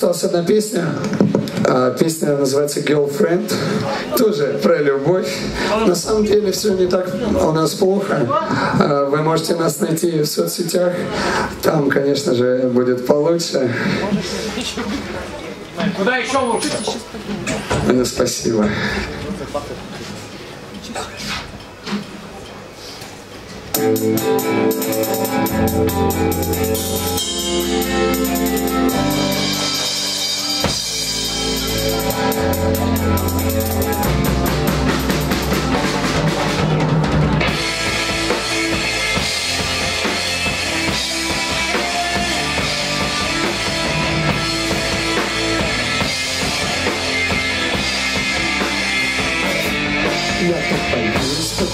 осталась одна песня. А, песня называется Girlfriend. Тоже про любовь. На самом деле все не так у нас плохо. А, вы можете нас найти в соцсетях. Там, конечно же, будет получше. Куда еще лучше? Ну, спасибо. Так боюсь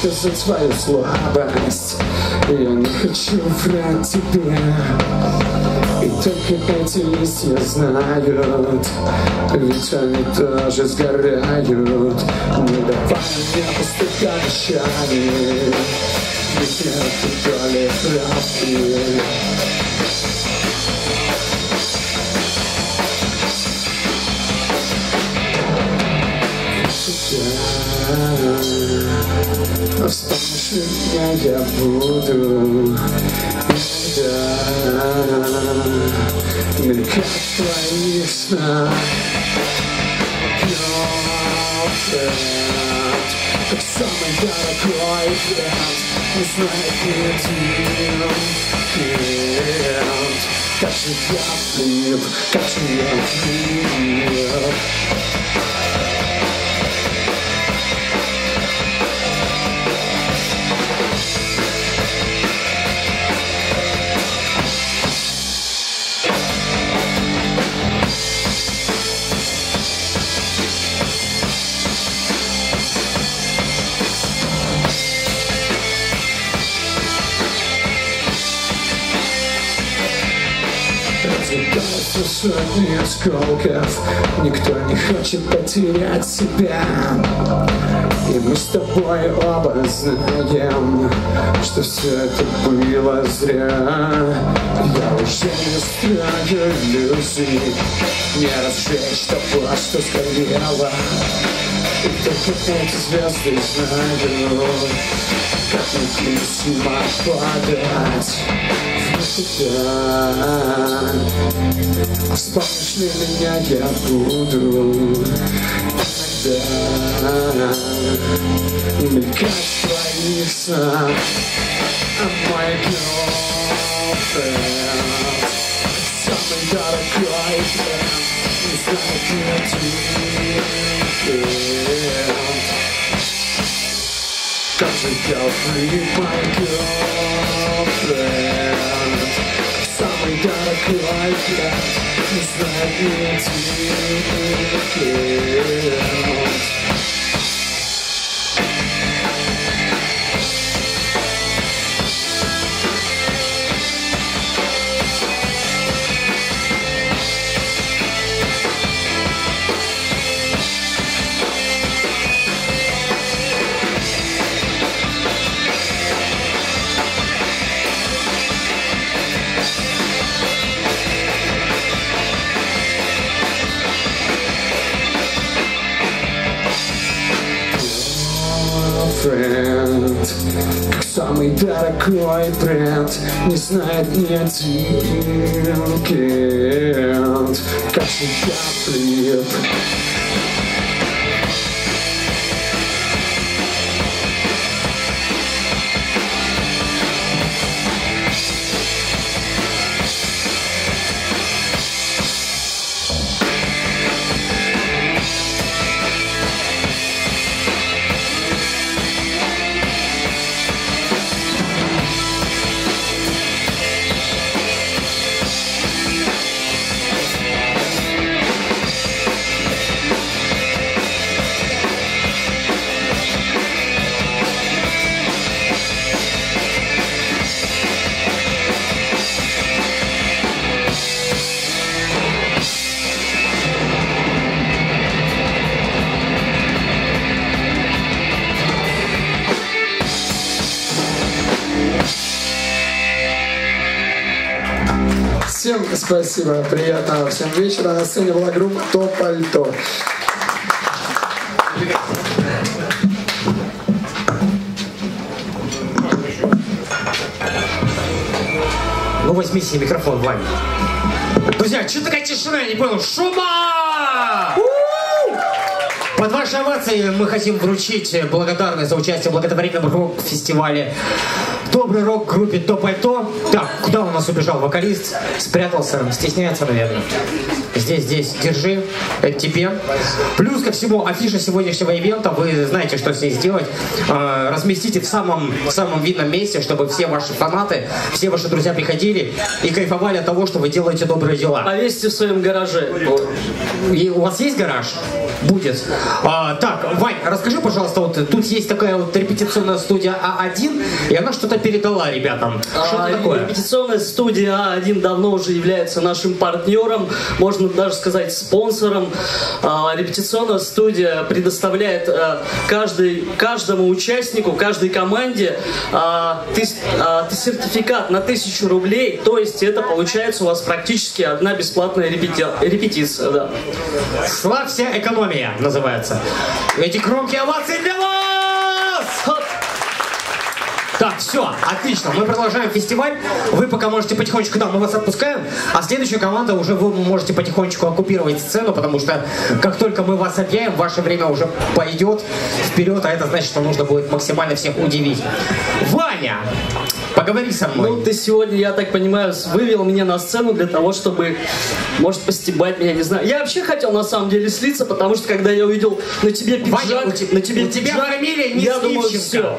показать свою слабость. Я не хочу врать тебе только эти листья знают Ведь они тоже сгорают Не давай мне пустых обещаний Ведь нет доли правды Вспомнишь меня я буду Иногда Мелькать в твоих снах Girlfriend Как самый дорогой бренд Не знает ни один клиент Как же я влип, как же я влип сотни осколков Никто не хочет потерять себя. И мы с тобой оба знаем Что все это было зря. Я уже не строю иллюзий. Не разжечь того, что сгорело. И только эти звезды знают Как мне письма подать тебя Вспомнишь ли меня, я буду? Иногда Мелькать в твоих снах А мой girlfriend Самый дорогой бренд Не ни один клиент как же я влип, my girlfriend Самый дорогой я не знаю ни один самый дорогой бренд Не знает ни один клиент Как я влип спасибо, приятного всем вечера. На сцене была группа То Пальто. Ну, возьми себе микрофон, Вань. Друзья, что такая тишина? Я не понял. Шума! Под ваши овации мы хотим вручить благодарность за участие в благотворительном рок-фестивале Добрый рок группе То Пальто. Так, куда у нас убежал вокалист? Спрятался, стесняется, наверное. Здесь, здесь, держи, это тебе. Плюс ко всему, афиша сегодняшнего ивента, вы знаете, что с ней сделать. Э, разместите в самом, в самом видном месте, чтобы все ваши фанаты, все ваши друзья приходили и кайфовали от того, что вы делаете добрые дела. Повесьте в своем гараже. И у вас есть гараж? Будет. А, так, Вань, расскажи, пожалуйста, вот тут есть такая вот репетиционная студия А1, и она что-то передала ребятам. Что А, это такое? Репетиционная студия А1 давно уже является нашим партнером, можно даже сказать спонсором. А, Репетиционная студия предоставляет а, каждый, каждому участнику, каждой команде а, тыс- а, сертификат на тысячу рублей, то есть это получается у вас практически одна бесплатная репети- репетиция. Да. Славься экономия называется. Эти громкие овации для вас! Так, все, отлично. Мы продолжаем фестиваль. Вы пока можете потихонечку, да, мы вас отпускаем. А следующая команда уже вы можете потихонечку оккупировать сцену, потому что как только мы вас объявим, ваше время уже пойдет вперед, а это значит, что нужно будет максимально всех удивить. Ваня, поговори со мной. Ну, ты сегодня, я так понимаю, вывел меня на сцену для того, чтобы, может, постебать меня, не знаю. Я вообще хотел, на самом деле, слиться, потому что, когда я увидел на тебе пиджак, Ваня, у те- на тебе у тебя пиджак, фамилия не я думаю, все.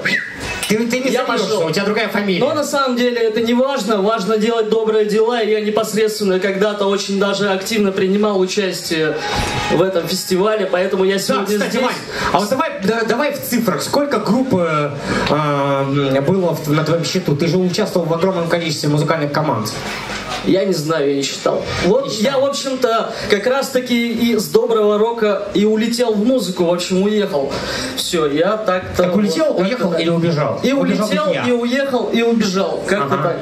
Ты, ты не Я пошел. у тебя другая фамилия. Но на самом деле это не важно, важно делать добрые дела, и я непосредственно когда-то очень даже активно принимал участие в этом фестивале, поэтому я Да, сегодня кстати, здесь. Вань, а вот давай, да- давай в цифрах. Сколько групп э, э, было в- на твоем счету? Ты же участвовал в огромном количестве музыкальных команд. Я не знаю, я не считал. Вот Не считал. я, в общем-то, как раз-таки и с доброго рока и улетел в музыку, в общем, уехал. Все, я так-то... Так улетел, вот уехал так. или убежал? И Убежал улетел, и уехал, и убежал. Как-то Ага. так.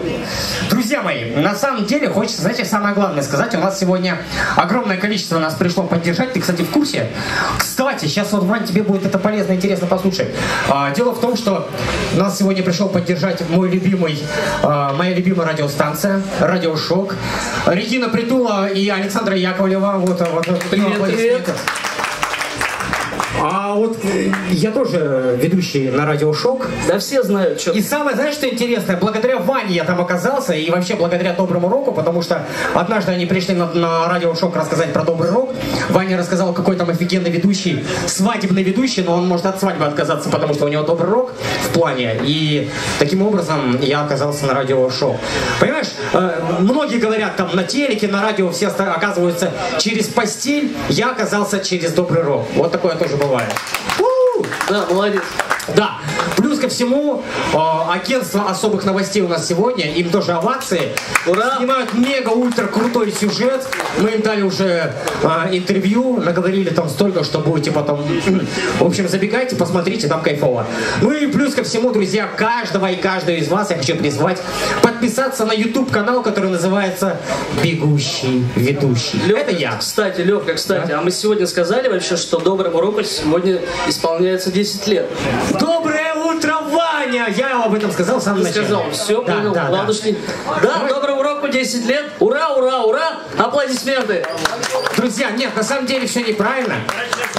Друзья мои, на самом деле хочется, знаете, самое главное сказать. У нас сегодня огромное количество нас пришло поддержать. Ты, кстати, в курсе? Кстати, сейчас вот, Вань, тебе будет это полезно, интересно послушать. А, дело в том, что нас сегодня пришел поддержать мой любимый, а, моя любимая радиостанция, Радиошок. Регина Притула и Александра Яковлева. Вот, вот, Привет, аплодисменты. А вот э, я тоже ведущий на радиошок. Да все знают, что И самое, знаешь, что интересное? Благодаря Ване я там оказался, и вообще благодаря доброму року, потому что однажды они пришли на, на радиошок рассказать про добрый рок. Ваня рассказал, какой там офигенный ведущий, свадебный ведущий, но он может от свадьбы отказаться, потому что у него добрый рок в плане. И таким образом я оказался на радиошоу. Понимаешь, э, многие говорят там на телеке, на радио все оказываются через постель, я оказался через добрый рок. Вот такое тоже бывает. У! Да, молодец. Да, плюс ко всему, э, агентство особых новостей у нас сегодня, им тоже овации. Ура! Снимают мега-ультра крутой сюжет. Мы им дали уже э, интервью, наговорили там столько, что будете потом... В общем, забегайте, посмотрите, там кайфово. Ну и плюс ко всему, друзья, каждого и каждую из вас я хочу призвать подписаться на YouTube-канал, который называется «Бегущий ведущий». Лёха, Это я. Кстати, Легка, кстати, а мы сегодня сказали вообще, что доброму року сегодня исполняется 10 лет. Доброе утро, Ваня! Я об этом сказал в самом Ты начале. сказал, все, Да, понял. да, да. Ладушки. Да, доброму року 10 лет. Ура, ура, ура! Аплодисменты! Друзья, нет, на самом деле все неправильно.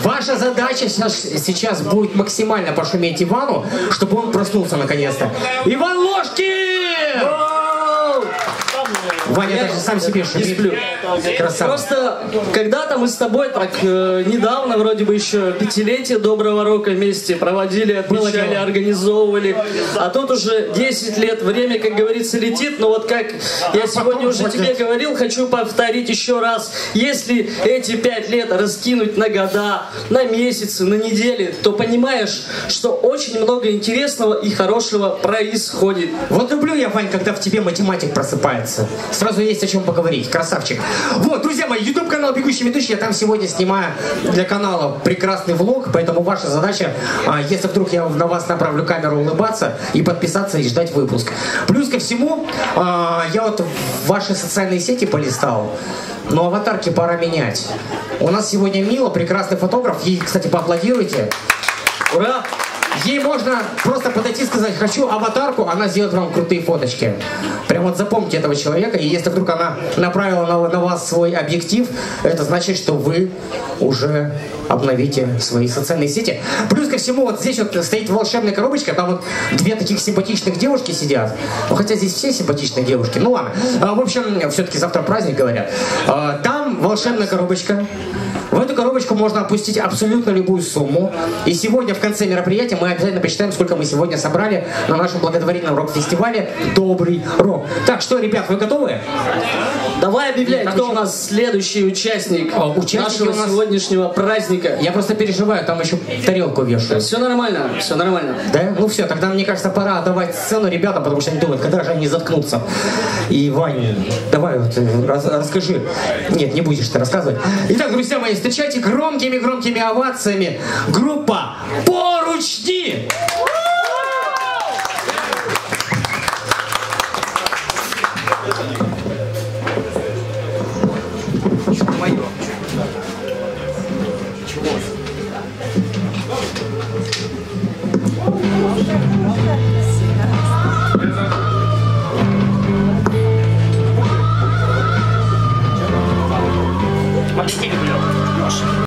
Ваша задача сейчас, сейчас будет максимально пошуметь Ивану, чтобы он проснулся наконец-то. Иван Ложкин! Ваня даже сам себе Не сплю. Красава. Просто когда-то мы с тобой так э, недавно, вроде бы еще пятилетие Доброго Рока вместе проводили, отмечали, организовывали. А тут уже 10 лет, время, как говорится, летит. Но вот как я сегодня уже тебе говорил, хочу повторить еще раз. Если эти 5 лет раскинуть на года, на месяцы, на недели, то понимаешь, что очень много интересного и хорошего происходит. Вот люблю я, Вань, когда в тебе математик просыпается. Сразу есть о чем поговорить. Красавчик. Вот, друзья мои, YouTube канал Бегущий ведущий. Я там сегодня снимаю для канала прекрасный влог, поэтому ваша задача, а, если вдруг я на вас направлю камеру улыбаться и подписаться и ждать выпуск. Плюс ко всему, а, я вот ваши социальные сети полистал, но аватарки пора менять. У нас сегодня Мила, прекрасный фотограф. Ей, кстати, поаплодируйте. Ура! Ей можно просто подойти и сказать, хочу аватарку, она сделает вам крутые фоточки. Прям вот запомните этого человека, и если вдруг она направила на, на вас свой объектив, это значит, что вы уже обновите свои социальные сети. Плюс ко всему, вот здесь вот стоит волшебная коробочка, там вот две таких симпатичных девушки сидят. Ну, хотя здесь все симпатичные девушки. Ну ладно. А, в общем, все-таки завтра праздник, говорят. А, там волшебная коробочка. В эту коробочку можно опустить абсолютно любую сумму. И сегодня в конце мероприятия мы обязательно посчитаем, сколько мы сегодня собрали на нашем благотворительном рок-фестивале «Добрый рок». Так, что, ребят, вы готовы? Давай объявляй, Нет, кто у нас следующий участник А, участники нашего у нас- сегодняшнего праздника. Я просто переживаю, там еще тарелку вешают. Все нормально, все нормально. Да? Ну все, тогда мне кажется, пора отдавать сцену ребятам, потому что они думают, когда же они заткнутся. И, Ваня, давай вот э, рас- расскажи. Нет, не будешь ты рассказывать. Итак, друзья мои, встречайте громкими-громкими овациями группа «Поручни!»